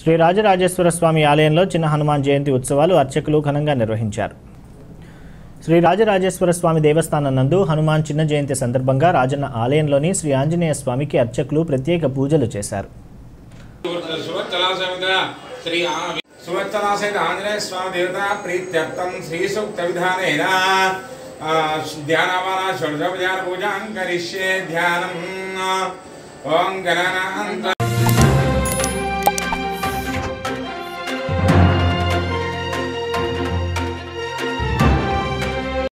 శ్రీ రాజరాజేశ్వర స్వామి ఆలయంలో చిన్న హనుమాన్ జయంతి ఉత్సవాలు అర్చకులు ఘనంగా నిర్వహించారు. శ్రీ రాజరాజేశ్వర స్వామి దేవస్థానం నందు హనుమాన్ చిన్న జయంతి సందర్భంగా రాజన్న ఆలయంలోని శ్రీ ఆంజనేయ స్వామికి అర్చకులు ప్రత్యేక పూజలు చేశారు. ఆంజనేయ స్వామి దేవత ప్రీత్యర్థం శ్రీ సూక్త విధానేన ధ్యానమాన షోడశోపచార పూజాం కరిష్యే ధ్యానం. ఓం గణనాంత